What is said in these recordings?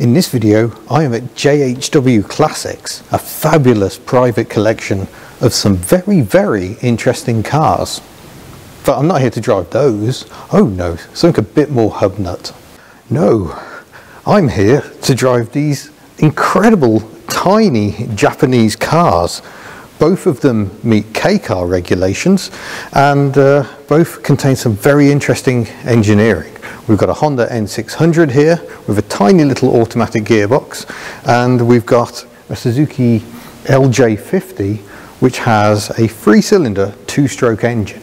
In this video, I am at JHW Classics, a fabulous private collection of some very, very interesting cars. But I'm not here to drive those. Oh no, something a bit more hubnut. No, I'm here to drive these incredible tiny Japanese cars. Both of them meet K-car regulations and uh, both contain some very interesting engineering. We've got a Honda N600 here with a tiny little automatic gearbox and we've got a Suzuki LJ50 which has a three-cylinder two-stroke engine.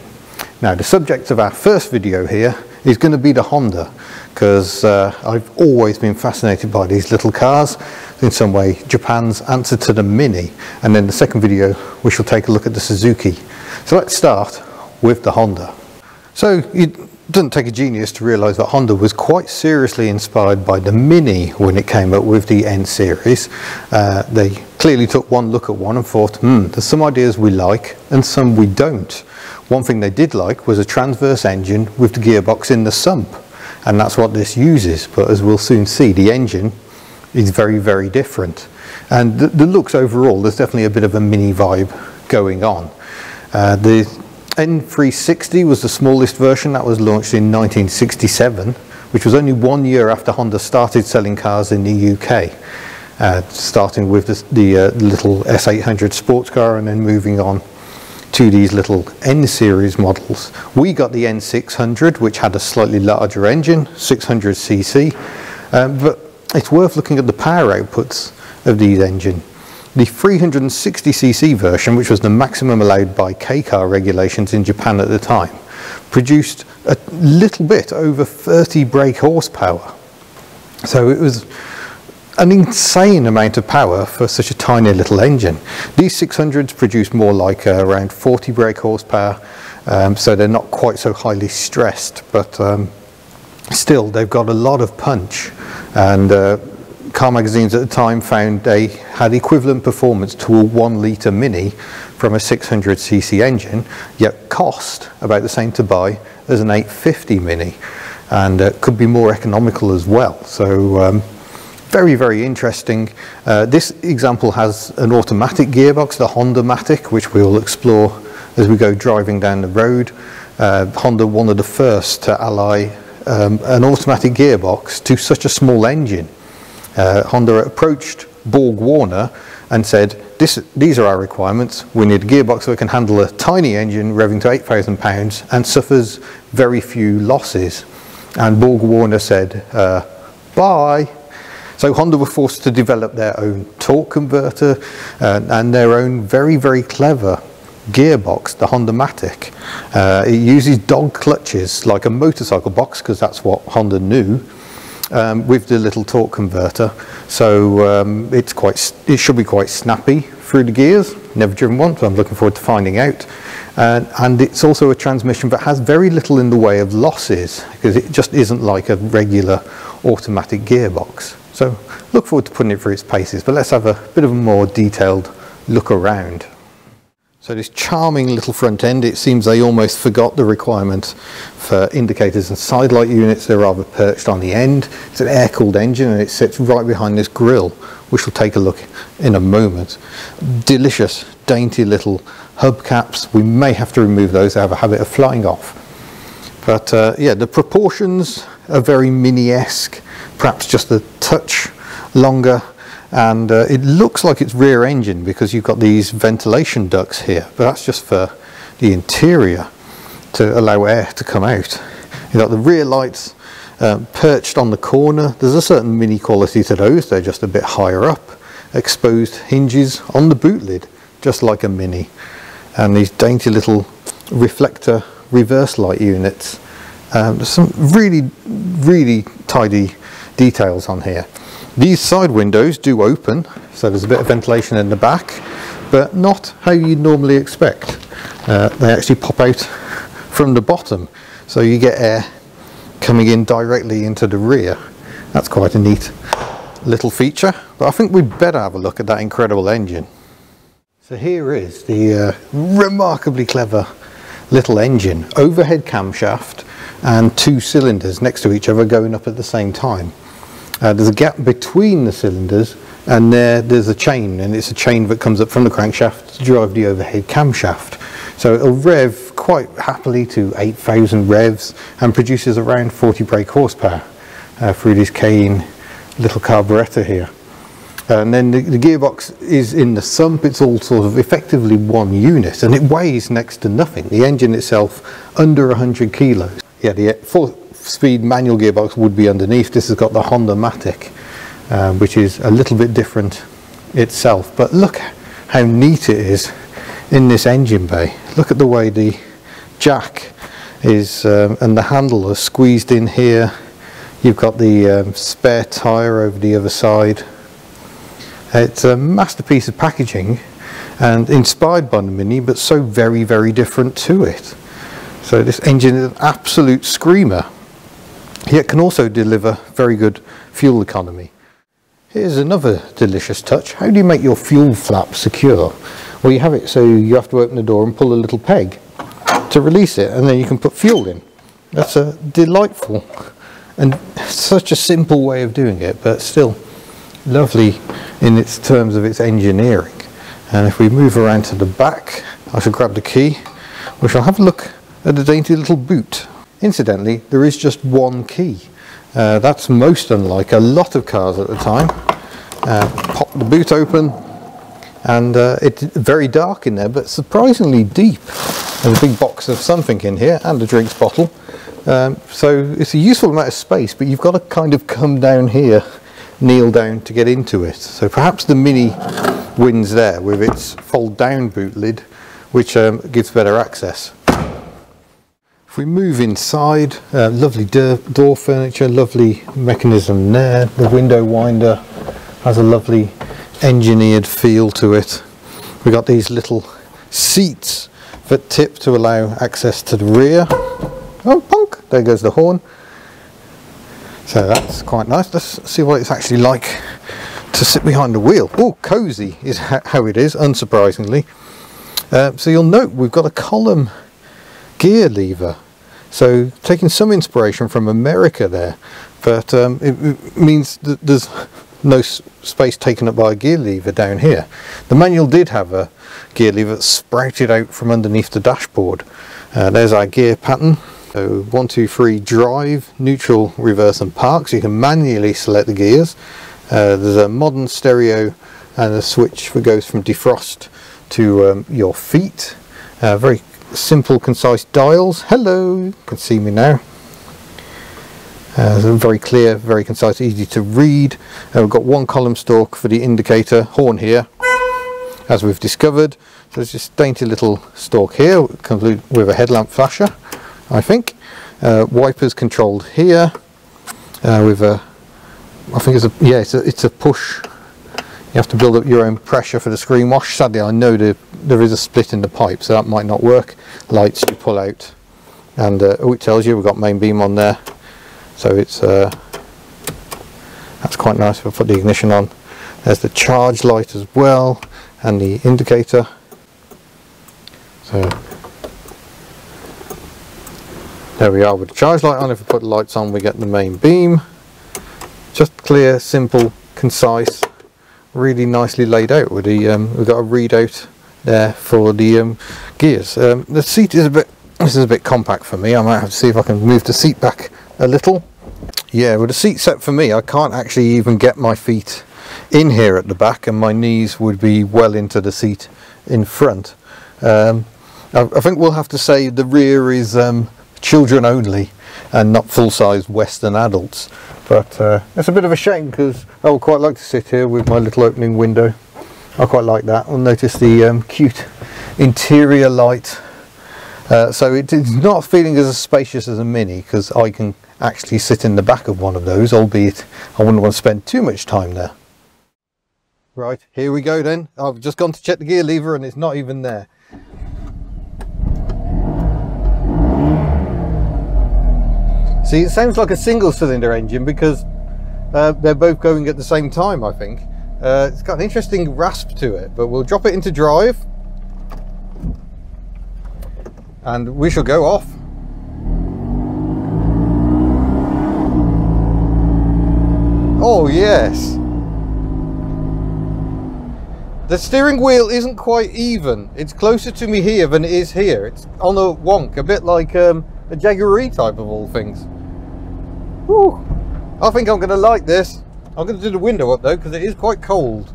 Now the subject of our first video here is going to be the Honda because uh, I've always been fascinated by these little cars in some way Japan's answer to the Mini and then the second video we shall take a look at the Suzuki so let's start with the Honda so it doesn't take a genius to realize that Honda was quite seriously inspired by the Mini when it came up with the N series. Uh, they clearly took one look at one and thought hmm there's some ideas we like and some we don't. One thing they did like was a transverse engine with the gearbox in the sump and that's what this uses. But as we'll soon see the engine is very very different. And the, the looks overall there's definitely a bit of a mini vibe going on. Uh, the N360 was the smallest version that was launched in 1967 which was only one year after Honda started selling cars in the UK uh, starting with the, the uh, little S800 sports car and then moving on to these little N series models. We got the N600 which had a slightly larger engine, 600cc, um, but it's worth looking at the power outputs of these engine. The 360cc version, which was the maximum allowed by K-car regulations in Japan at the time, produced a little bit over 30 brake horsepower. So it was an insane amount of power for such a tiny little engine. These 600s produce more like uh, around 40 brake horsepower, um, so they're not quite so highly stressed, but um, still they've got a lot of punch. And uh, car magazines at the time found they had equivalent performance to a one litre Mini from a 600cc engine, yet cost about the same to buy as an 850 Mini, and uh, could be more economical as well. So. Um, very, very interesting. Uh, this example has an automatic gearbox, the Hondamatic, which we'll explore as we go driving down the road. Uh, Honda, one of the first to ally um, an automatic gearbox to such a small engine. Uh, Honda approached Borg Warner and said, these are our requirements. We need a gearbox that can handle a tiny engine revving to 8,000 pounds and suffers very few losses. And Borg Warner said, uh, bye. So Honda were forced to develop their own torque converter uh, and their own very, very clever gearbox, the Hondamatic. Uh, it uses dog clutches like a motorcycle box because that's what Honda knew um, with the little torque converter. So um, it's quite, it should be quite snappy through the gears. Never driven one, so I'm looking forward to finding out. Uh, and it's also a transmission that has very little in the way of losses because it just isn't like a regular automatic gearbox. So look forward to putting it through its paces, but let's have a bit of a more detailed look around. So this charming little front end, it seems they almost forgot the requirement for indicators and side light units. They're rather perched on the end. It's an air-cooled engine and it sits right behind this grille, which we'll take a look in a moment. Delicious, dainty little hubcaps. We may have to remove those. They have a habit of flying off. But uh, yeah, the proportions are very Mini-esque perhaps just a touch longer and uh, it looks like it's rear engine because you've got these ventilation ducts here but that's just for the interior to allow air to come out. You've got the rear lights uh, perched on the corner. There's a certain mini quality to those. They're just a bit higher up. Exposed hinges on the boot lid just like a mini. And these dainty little reflector reverse light units. Um, some really really tidy details on here. These side windows do open, so there's a bit of ventilation in the back, but not how you'd normally expect. Uh, they actually pop out from the bottom, so you get air coming in directly into the rear. That's quite a neat little feature, but I think we'd better have a look at that incredible engine. So here is the uh, remarkably clever little engine, overhead camshaft and two cylinders next to each other going up at the same time. Uh, there's a gap between the cylinders and there there's a chain and it's a chain that comes up from the crankshaft to drive the overhead camshaft. So it'll rev quite happily to 8,000 revs and produces around 40 brake horsepower uh, through this Keihin little carburettor here. And then the, the, gearbox is in the sump, it's all sort of effectively one unit and it weighs next to nothing. The engine itself under 100 kilos. Yeah, the four speed manual gearbox would be underneath. This has got the Hondamatic, uh, which is a little bit different itself. But look how neat it is in this engine bay. Look at the way the jack is um, and the handle are squeezed in here. You've got the um, spare tyre over the other side it's a masterpiece of packaging and inspired by the Mini but so very very different to it. So this engine is an absolute screamer yet can also deliver very good fuel economy. Here's another delicious touch. How do you make your fuel flap secure? Well you have it so you have to open the door and pull a little peg to release it and then you can put fuel in. That's a delightful and such a simple way of doing it but still lovely in its terms of its engineering. And if we move around to the back, I shall grab the key. We shall have a look at the dainty little boot. Incidentally, there is just one key. Uh, that's most unlike a lot of cars at the time. Uh, pop the boot open and uh, it's very dark in there but surprisingly deep. There's a big box of something in here and a drinks bottle. Um, so it's a useful amount of space but you've got to kind of come down here kneel down to get into it. So perhaps the Mini wins there with its fold down boot lid which um, gives better access. We move inside, uh, lovely door furniture, lovely mechanism there. The window winder has a lovely engineered feel to it. We've got these little seats that tip to allow access to the rear. Oh, punk! There goes the horn. So that's quite nice. Let's see what it's actually like to sit behind the wheel. Oh, cosy is how it is, unsurprisingly. Uh, so you'll note we've got a column gear lever. So taking some inspiration from America there, but um, it, it, means that there's no space taken up by a gear lever down here. The manual did have a gear lever that sprouted out from underneath the dashboard. Uh, there's our gear pattern so one, two, three, drive, neutral, reverse and park. So you can manually select the gears. Uh, there's a modern stereo and a switch that goes from defrost to um, your feet. Uh, very simple, concise dials. Hello, you can see me now. Uh, very clear, very concise, easy to read. Uh, we've got one column stalk for the indicator, horn here, as we've discovered. So there's this dainty little stalk here, with a headlamp flasher. I think. Uh, wipers controlled here uh, with a, I think it's a, yeah, it's a, it's a push. You have to build up your own pressure for the screen wash. Sadly, I know that there is a split in the pipe, so that might not work. Lights you pull out, and uh, oh, it tells you we've got main beam on there, so it's uh, that's quite nice. If I put the ignition on, there's the charge light as well, and the indicator. So there we are with the charge light on. If we put the lights on, we get the main beam. Just clear, simple, concise, really nicely laid out. With the um, we've got a readout there for the um, gears. Um, the seat is a bit. This is a bit compact for me. I might have to see if I can move the seat back a little. Yeah, with the seat set for me, I can't actually even get my feet in here at the back, and my knees would be well into the seat in front. Um, I, I, think we'll have to say the rear is um, children only and not full-size Western adults. But uh, it's a bit of a shame because I would quite like to sit here with my little opening window. I quite like that. I'll notice the um, cute interior light. Uh, so it is not feeling as spacious as a Mini because I can actually sit in the back of one of those, albeit I wouldn't want to spend too much time there. Right, here we go then. I've just gone to check the gear lever and it's not even there. See, it sounds like a single cylinder engine because uh, they're both going at the same time, I think. Uh, it's got an interesting rasp to it, but we'll drop it into drive. And we shall go off. Oh, yes. The steering wheel isn't quite even. It's closer to me here than it is here. It's on a wonk, a bit like um, a Jaguar type of all things. Whew. I think I'm going to like this. I'm going to do the window up though, because it is quite cold.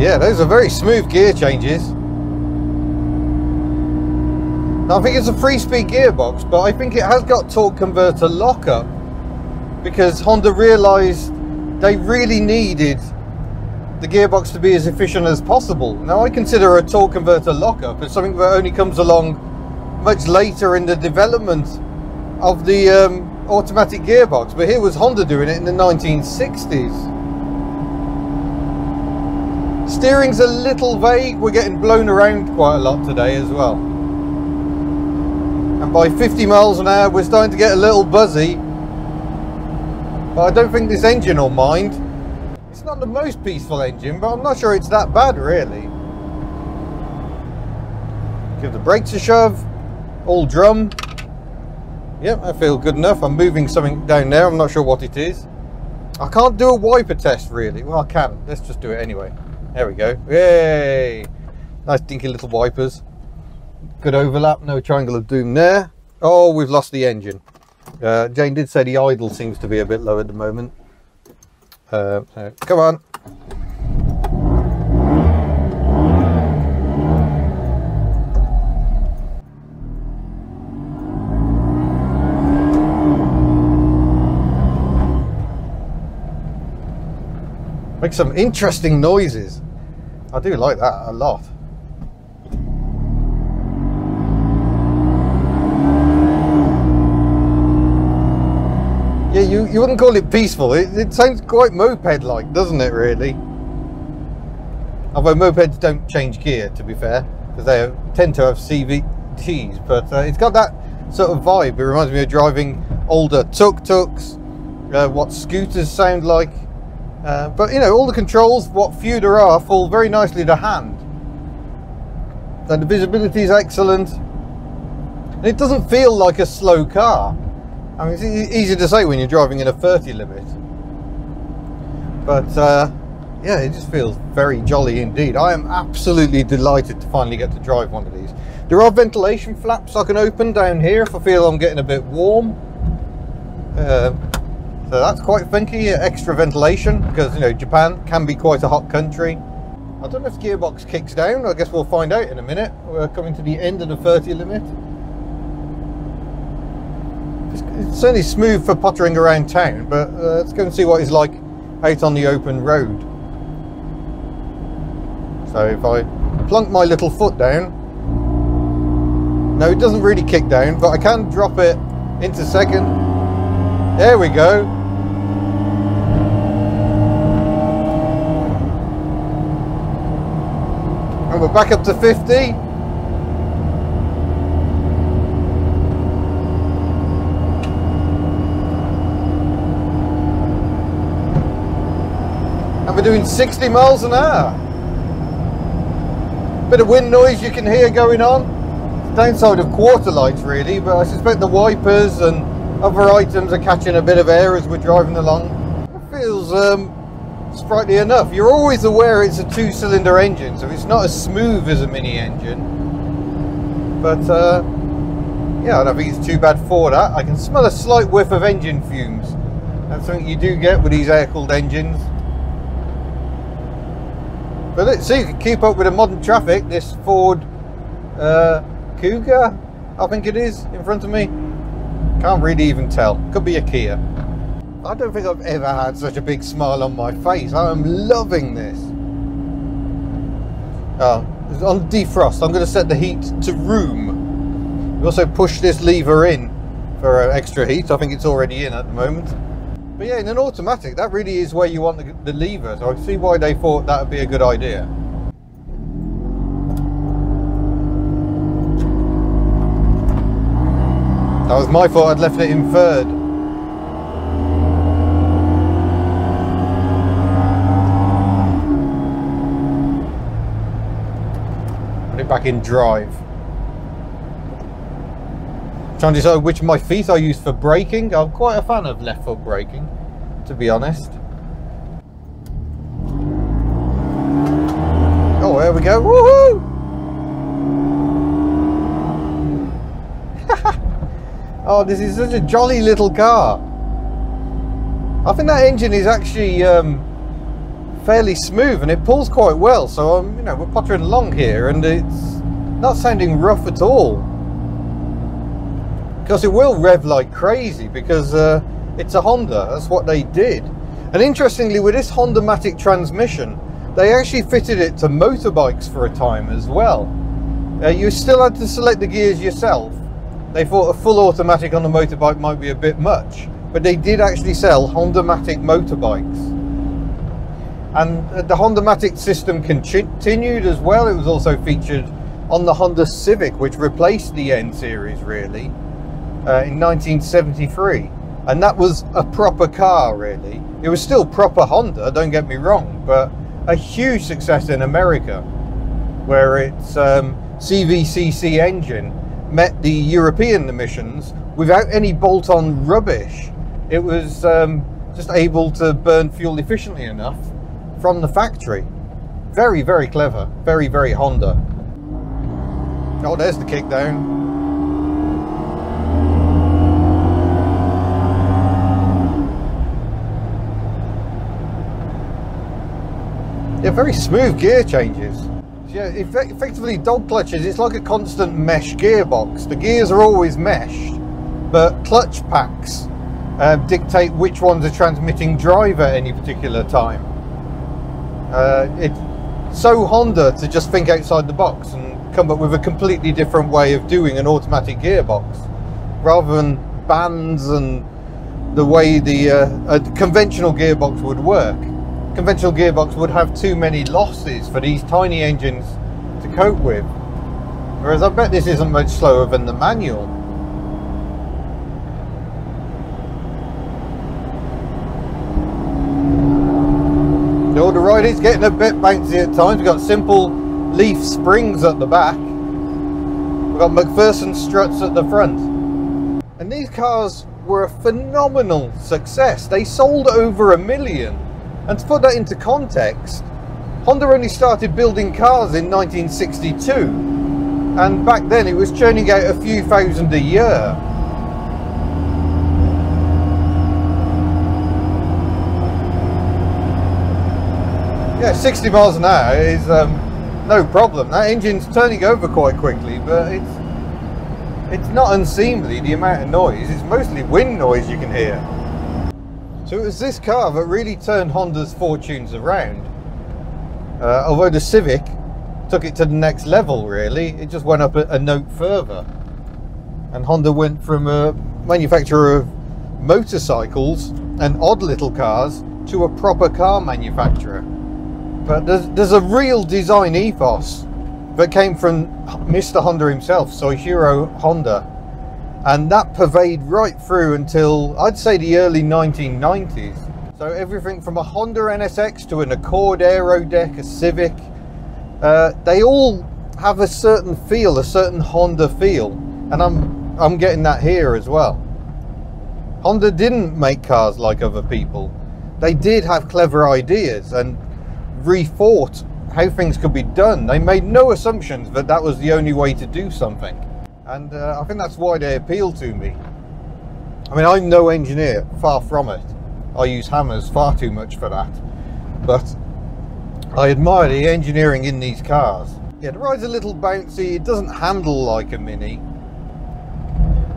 Yeah, those are very smooth gear changes. I think it's a three-speed gearbox, but I think it has got torque converter lockup because Honda realised they really needed the gearbox to be as efficient as possible. Now I consider a torque converter lockup as something that only comes along much later in the development of the um, automatic gearbox, but here was Honda doing it in the 1960s. Steering's a little vague. We're getting blown around quite a lot today as well. And by 50 miles an hour, we're starting to get a little buzzy. But I don't think this engine will mind. It's not the most peaceful engine, but I'm not sure it's that bad, really. Give the brakes a shove. All drum. Yep, I feel good enough. I'm moving something down there. I'm not sure what it is. I can't do a wiper test, really. Well, I can. Let's just do it anyway. There we go. Yay! Nice dinky little wipers. Good overlap, no triangle of doom there. Oh, we've lost the engine. Uh, Jane did say the idle seems to be a bit low at the moment. Uh, so, come on. Make some interesting noises. I do like that a lot. Yeah, you, you wouldn't call it peaceful. It, it sounds quite moped-like, doesn't it, really? Although mopeds don't change gear, to be fair, because they tend to have CVTs, but uh, it's got that sort of vibe. It reminds me of driving older tuk-tuks, uh, what scooters sound like. Uh, but you know, all the controls, what few there are, fall very nicely to hand. And the visibility is excellent. And it doesn't feel like a slow car. I mean, it's easy to say when you're driving in a 30 limit. But uh, yeah, it just feels very jolly indeed. I am absolutely delighted to finally get to drive one of these. There are ventilation flaps I can open down here if I feel I'm getting a bit warm. Uh, so that's quite funky, extra ventilation, because you know Japan can be quite a hot country. I don't know if gearbox kicks down, I guess we'll find out in a minute. We're coming to the end of the 30 limit. It's certainly smooth for pottering around town, but uh, let's go and see what it's like out on the open road. So if I plunk my little foot down, no it doesn't really kick down, but I can drop it into second. There we go. And we're back up to 50. We're doing 60 miles an hour. Bit of wind noise you can hear going on. Downside of quarter lights really, but I suspect the wipers and other items are catching a bit of air as we're driving along. It feels um, sprightly enough. You're always aware it's a two-cylinder engine, so it's not as smooth as a mini engine. But uh, yeah, I don't think it's too bad for that. I can smell a slight whiff of engine fumes. That's something you do get with these air-cooled engines. But see, you can keep up with the modern traffic. This Ford uh, Kuga, I think it is, in front of me. Can't really even tell. Could be a Kia. I don't think I've ever had such a big smile on my face. I am loving this. Oh, on defrost, I'm going to set the heat to room. We also push this lever in for uh, extra heat. I think it's already in at the moment. But yeah, in an automatic, that really is where you want the, the lever. So I see why they thought that would be a good idea. That was my fault, I'd left it in third. Put it back in drive. Trying to decide which of my feet I use for braking. I'm quite a fan of left foot braking, to be honest. Oh, there we go. Woohoo! oh, this is such a jolly little car. I think that engine is actually um, fairly smooth and it pulls quite well. So, um, you know, we're pottering along here and it's not sounding rough at all because it will rev like crazy because uh, it's a Honda that's what they did. And interestingly with this Hondamatic transmission they actually fitted it to motorbikes for a time as well. Uh, you still had to select the gears yourself. They thought a full automatic on a motorbike might be a bit much but they did actually sell Hondamatic motorbikes. And uh, the Hondamatic system continued as well. It was also featured on the Honda Civic which replaced the N series really uh, in 1973 and that was a proper car really. It was still proper Honda don't get me wrong but a huge success in America where its um, CVCC engine met the European emissions without any bolt-on rubbish. It was um, just able to burn fuel efficiently enough from the factory. Very very clever. Very very Honda. Oh there's the kick Yeah, very smooth gear changes. Yeah, effectively dog clutches, it's like a constant mesh gearbox. The gears are always meshed, but clutch packs uh, dictate which ones are transmitting drive at any particular time. Uh, it's so Honda to just think outside the box and come up with a completely different way of doing an automatic gearbox rather than bands and the way the uh, conventional gearbox would work conventional gearbox would have too many losses for these tiny engines to cope with. Whereas I bet this isn't much slower than the manual. The ride is getting a bit bouncy at times. We've got simple leaf springs at the back. We've got MacPherson struts at the front. And these cars were a phenomenal success. They sold over a million. And to put that into context, Honda only started building cars in 1962 and back then it was churning out a few thousand a year. Yeah, 60 miles an hour is um, no problem. That engine's turning over quite quickly, but it's it's not unseemly the amount of noise. It's mostly wind noise you can hear. So it was this car that really turned Honda's fortunes around. Uh, although the Civic took it to the next level really, it just went up a, a note further. And Honda went from a manufacturer of motorcycles and odd little cars to a proper car manufacturer. But there's, there's a real design ethos that came from Mr. Honda himself, Soichiro Honda, and that pervaded right through until I'd say the early 1990s. So everything from a Honda NSX to an Accord Aero Deck, a Civic, uh, they all have a certain feel, a certain Honda feel, and I'm I'm getting that here as well. Honda didn't make cars like other people. They did have clever ideas and rethought how things could be done. They made no assumptions that that was the only way to do something and uh, I think that's why they appeal to me. I mean, I'm no engineer, far from it. I use hammers far too much for that. But I admire the engineering in these cars. Yeah, the ride's a little bouncy, it doesn't handle like a Mini.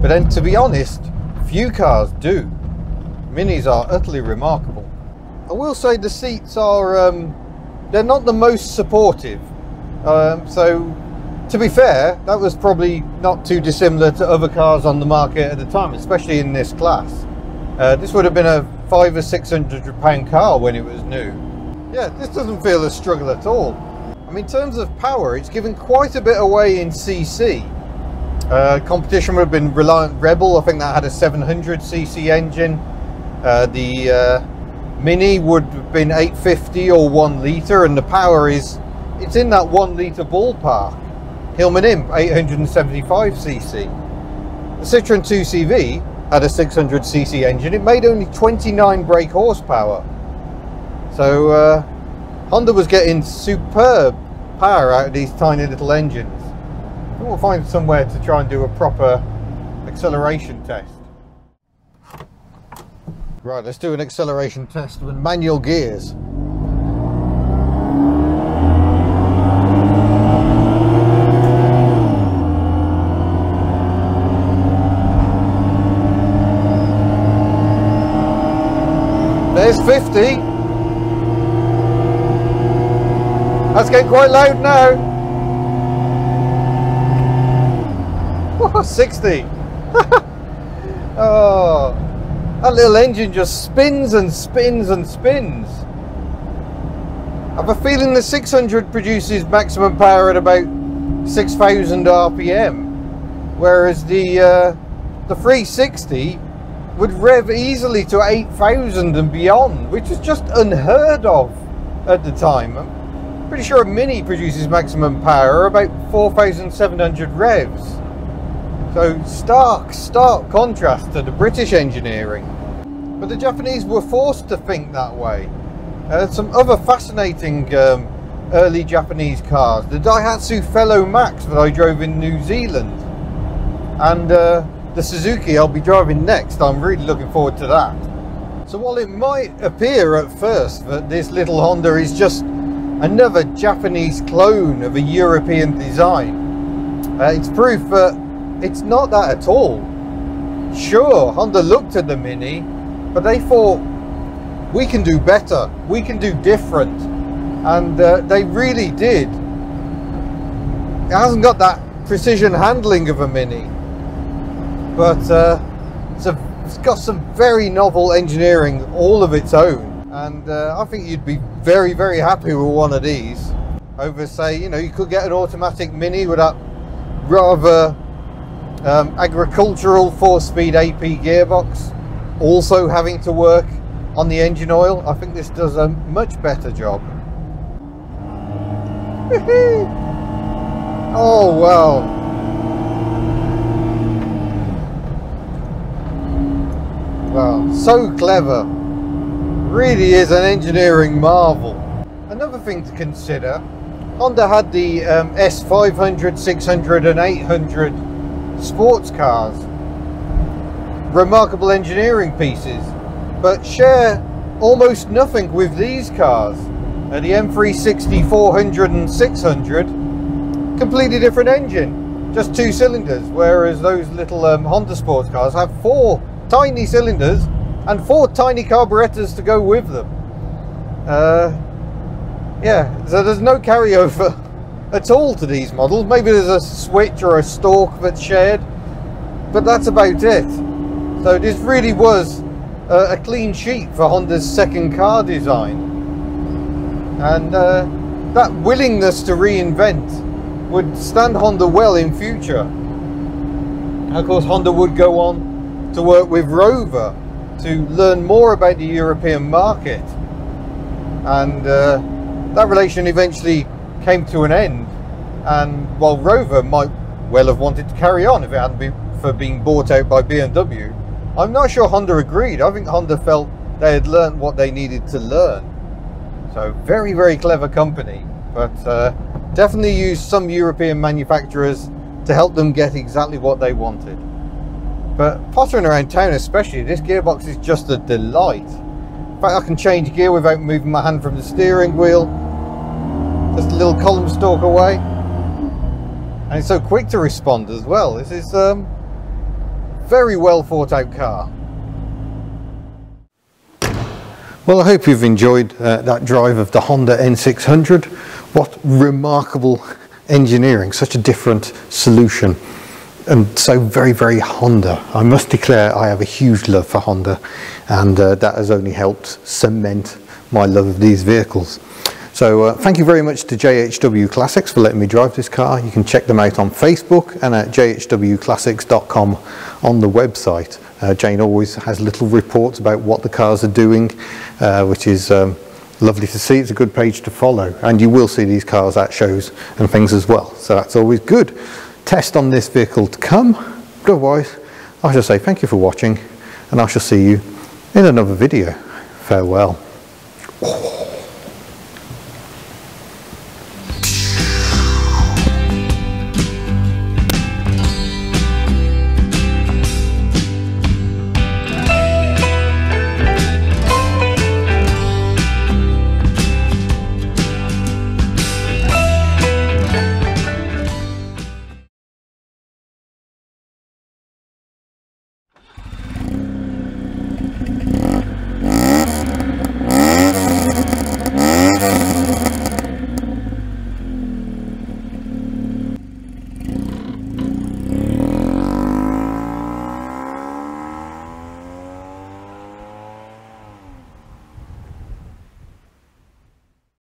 But then, to be honest, few cars do. Minis are utterly remarkable. I will say the seats are, um, they're not the most supportive. Um, so to be fair, that was probably not too dissimilar to other cars on the market at the time, especially in this class. Uh, this would have been a five or six hundred pound car when it was new. Yeah, this doesn't feel a struggle at all. I mean, in terms of power, it's given quite a bit away in CC. Uh, competition would have been Reliant Rebel, I think that had a 700cc engine. Uh, the uh, Mini would have been 850 or 1 litre, and the power is, it's in that 1 litre ballpark. Hillman Imp 875cc. The Citroen 2CV had a 600cc engine. It made only 29 brake horsepower. So uh, Honda was getting superb power out of these tiny little engines. And we'll find somewhere to try and do a proper acceleration test. Right, let's do an acceleration test with manual gears. There's 50. That's getting quite loud now. 60. oh. That little engine just spins and spins and spins. I have a feeling the 600 produces maximum power at about 6,000 RPM, whereas the uh, the 360 would rev easily to 8,000 and beyond, which is just unheard of at the time. I'm pretty sure a Mini produces maximum power about 4,700 revs. So stark, stark contrast to the British engineering. But the Japanese were forced to think that way. Uh, some other fascinating um, early Japanese cars. The Daihatsu Fellow Max that I drove in New Zealand. And uh, the Suzuki I'll be driving next. I'm really looking forward to that. So while it might appear at first that this little Honda is just another Japanese clone of a European design, uh, it's proof that it's not that at all. Sure, Honda looked at the Mini, but they thought, we can do better, we can do different. And uh, they really did. It hasn't got that precision handling of a Mini, but uh, it's, a, it's got some very novel engineering all of its own. And uh, I think you'd be very, very happy with one of these over say, you know, you could get an automatic Mini with that rather um, agricultural four-speed AP gearbox, also having to work on the engine oil. I think this does a much better job. oh wow. Wow, so clever. Really is an engineering marvel. Another thing to consider, Honda had the um, S500, 600 and 800 sports cars. Remarkable engineering pieces, but share almost nothing with these cars. Uh, the N360 400 and 600, completely different engine, just two cylinders, whereas those little um, Honda sports cars have four tiny cylinders and four tiny carburetors to go with them. Uh, yeah, so there's no carryover at all to these models. Maybe there's a switch or a stalk that's shared, but that's about it. So this really was a, a clean sheet for Honda's second car design. And uh, that willingness to reinvent would stand Honda well in future. of course, Honda would go on to work with Rover to learn more about the European market. And uh, that relation eventually came to an end. And while Rover might well have wanted to carry on if it hadn't been for being bought out by BMW, I'm not sure Honda agreed. I think Honda felt they had learned what they needed to learn. So very, very clever company, but uh, definitely used some European manufacturers to help them get exactly what they wanted. But pottering around town especially, this gearbox is just a delight. In fact, I can change gear without moving my hand from the steering wheel just a little column stalk away. And it's so quick to respond as well. This is um, very well thought out car. Well, I hope you've enjoyed uh, that drive of the Honda N600. What remarkable engineering, such a different solution and so very, very Honda. I must declare I have a huge love for Honda and uh, that has only helped cement my love of these vehicles. So uh, thank you very much to JHW Classics for letting me drive this car. You can check them out on Facebook and at jhwclassics.com on the website. Uh, Jane always has little reports about what the cars are doing, uh, which is um, lovely to see. It's a good page to follow. And you will see these cars at shows and things as well. So that's always good. Test on this vehicle to come. Otherwise, I shall say thank you for watching and I shall see you in another video. Farewell.